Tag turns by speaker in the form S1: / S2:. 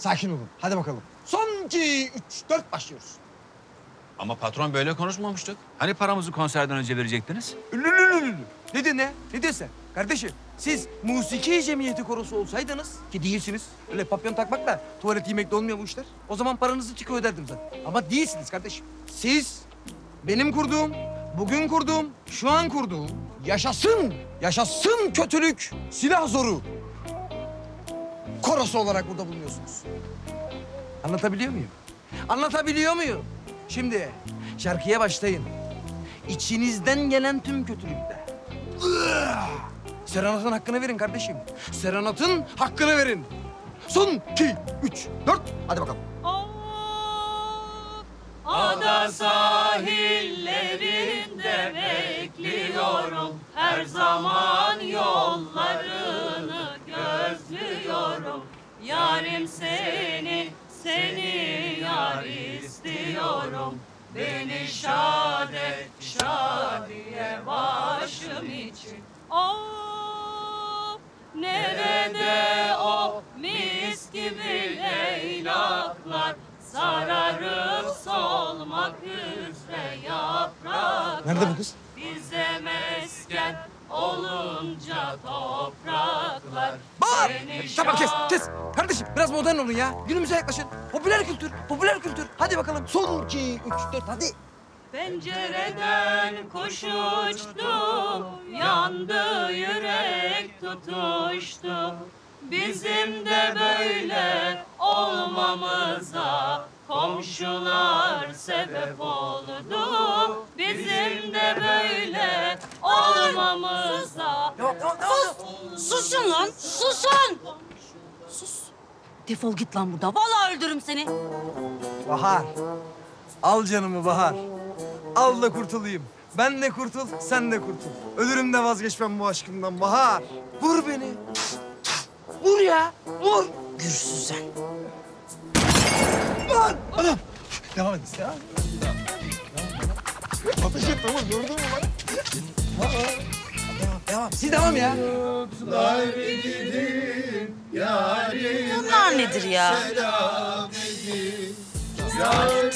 S1: Sakin olun. Hadi bakalım. Son iki, üç, dört başlıyoruz.
S2: Ama patron böyle konuşmamıştık. Hani paramızı konserden önce verecektiniz?
S1: Lülülülülü. Ne diyorsun ne? Ne sen? Kardeşim siz musiki cemiyeti korosu olsaydınız ki değilsiniz. Öyle papyon takmakla tuvalet yemekle olmuyor bu işler. O zaman paranızı çıkı öderdim zaten. Ama değilsiniz kardeşim. Siz benim kurduğum, bugün kurduğum, şu an kurduğum yaşasın, yaşasın kötülük silah zoru korosu olarak burada bulunuyorsunuz. Anlatabiliyor muyum? Anlatabiliyor muyum? Şimdi şarkıya başlayın. İçinizden gelen tüm kötülükler. Serenat'ın hakkını verin kardeşim. Serenat'ın hakkını verin. Son iki, üç, dört. Hadi bakalım.
S3: Ada sahillerinde bekliyorum Her zaman yollarını gözlüyorum Yarim seni, seni yar istiyorum. Beni şad et, şadiye başım için. Of, nerede o mis gibi leylaklar? Sararıp solmak üzere yapraklar.
S1: Nerede bu kız?
S3: Bize mesken olunca topraklar Seni
S1: Tamam kes, kes. Kardeşim biraz modern olun ya. Günümüze yaklaşın. Popüler kültür, popüler kültür. Hadi bakalım. Son iki, üç, dört. Hadi.
S3: Pencereden kuş uçtu, yandı yürek tutuştu. Bizim de böyle olmamıza komşular sebep oldu. Bizim de böyle
S4: Susun lan, susun! Sus. Defol git lan buradan. Vallahi öldürürüm seni.
S1: Bahar. Al canımı Bahar. Al da kurtulayım. Ben de kurtul, sen de kurtul. Ölürüm de vazgeçmem bu aşkımdan Bahar. Vur beni. Vur ya, vur.
S4: Gürsüz sen.
S1: Lan! Adam! Devam edin ya. Ateş et tamam gördün mü lan? Devam. Siz devam ya.
S4: Bunlar nedir ya?
S3: Sadık